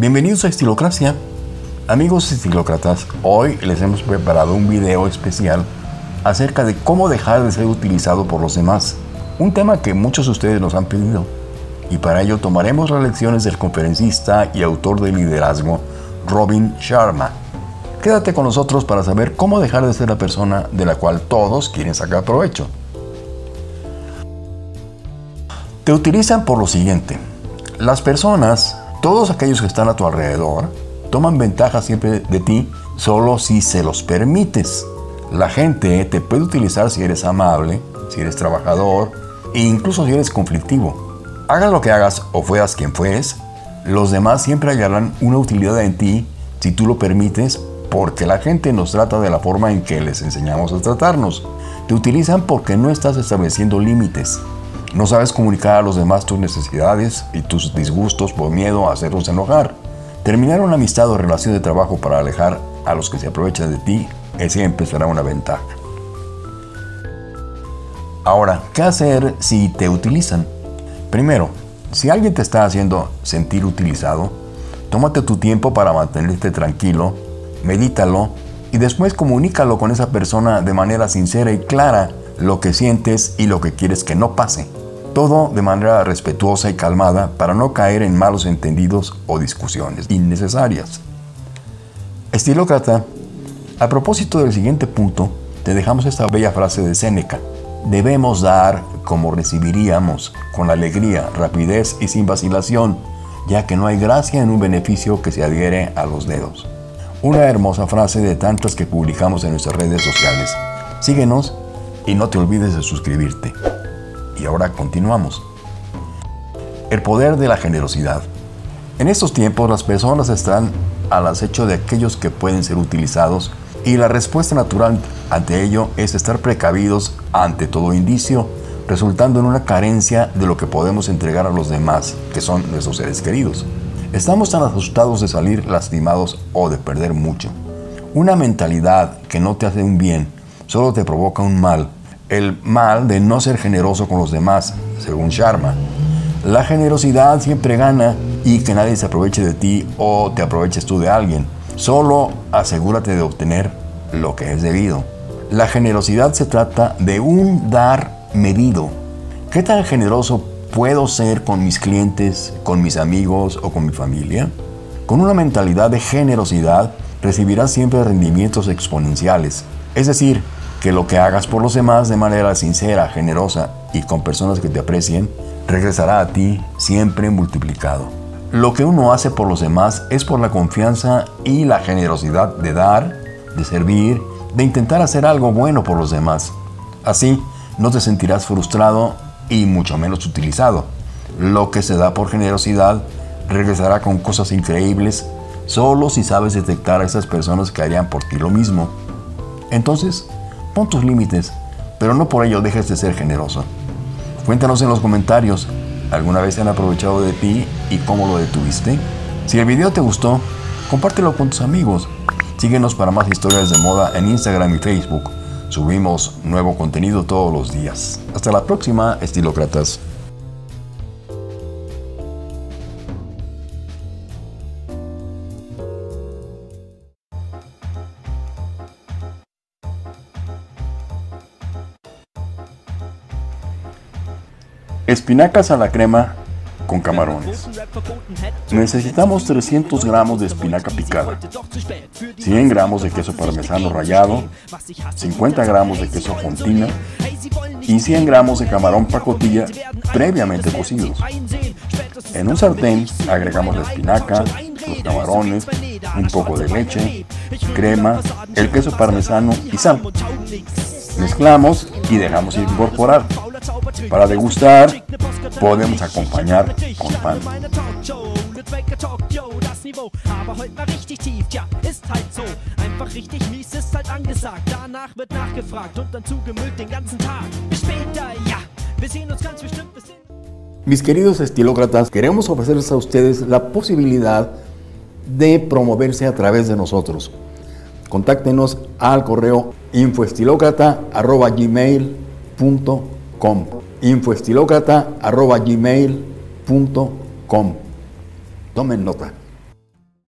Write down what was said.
Bienvenidos a Estilocracia. Amigos estilócratas, hoy les hemos preparado un video especial acerca de cómo dejar de ser utilizado por los demás. Un tema que muchos de ustedes nos han pedido. Y para ello tomaremos las lecciones del conferencista y autor de liderazgo, Robin Sharma. Quédate con nosotros para saber cómo dejar de ser la persona de la cual todos quieren sacar provecho. Te utilizan por lo siguiente. Las personas, todos aquellos que están a tu alrededor, toman ventaja siempre de ti solo si se los permites. La gente te puede utilizar si eres amable, si eres trabajador e incluso si eres conflictivo. Hagas lo que hagas o fueras quien fueres, los demás siempre hallarán una utilidad en ti si tú lo permites porque la gente nos trata de la forma en que les enseñamos a tratarnos. Te utilizan porque no estás estableciendo límites. No sabes comunicar a los demás tus necesidades y tus disgustos por miedo a hacerlos enojar. Terminar una amistad o relación de trabajo para alejar a los que se aprovechan de ti es siempre será una ventaja. Ahora, ¿qué hacer si te utilizan? Primero, si alguien te está haciendo sentir utilizado, tómate tu tiempo para mantenerte tranquilo, medítalo y después comunícalo con esa persona de manera sincera y clara lo que sientes y lo que quieres que no pase. Todo de manera respetuosa y calmada para no caer en malos entendidos o discusiones innecesarias. Estilócrata, a propósito del siguiente punto, te dejamos esta bella frase de Séneca. Debemos dar como recibiríamos, con alegría, rapidez y sin vacilación, ya que no hay gracia en un beneficio que se adhiere a los dedos. Una hermosa frase de tantas que publicamos en nuestras redes sociales. Síguenos y no te olvides de suscribirte. Y ahora continuamos. El poder de la generosidad. En estos tiempos las personas están al acecho de aquellos que pueden ser utilizados y la respuesta natural ante ello es estar precavidos ante todo indicio, resultando en una carencia de lo que podemos entregar a los demás, que son nuestros seres queridos. Estamos tan asustados de salir lastimados o de perder mucho. Una mentalidad que no te hace un bien, solo te provoca un mal el mal de no ser generoso con los demás, según Sharma. La generosidad siempre gana y que nadie se aproveche de ti o te aproveches tú de alguien. Solo asegúrate de obtener lo que es debido. La generosidad se trata de un dar medido. ¿Qué tan generoso puedo ser con mis clientes, con mis amigos o con mi familia? Con una mentalidad de generosidad recibirás siempre rendimientos exponenciales. Es decir, que lo que hagas por los demás de manera sincera, generosa y con personas que te aprecien, regresará a ti siempre multiplicado. Lo que uno hace por los demás es por la confianza y la generosidad de dar, de servir, de intentar hacer algo bueno por los demás. Así, no te sentirás frustrado y mucho menos utilizado. Lo que se da por generosidad regresará con cosas increíbles solo si sabes detectar a esas personas que harían por ti lo mismo. Entonces, Tus límites, pero no por ello dejes de ser generoso. Cuéntanos en los comentarios, ¿alguna vez se han aprovechado de ti y cómo lo detuviste? Si el video te gustó, compártelo con tus amigos. Síguenos para más historias de moda en Instagram y Facebook. Subimos nuevo contenido todos los días. Hasta la próxima, estilócratas. Espinacas a la crema con camarones. Necesitamos 300 gramos de espinaca picada, 100 gramos de queso parmesano rallado, 50 gramos de queso fontina y 100 gramos de camarón pacotilla previamente cocidos. En un sartén agregamos la espinaca, los camarones, un poco de leche, crema, el queso parmesano y sal. Mezclamos y dejamos incorporar. Para degustar, podemos acompañar con pan. Mis queridos estilócratas, queremos ofrecerles a ustedes la posibilidad de promoverse a través de nosotros. Contáctenos al correo infoestilócrata.gmail.com Tomen nota.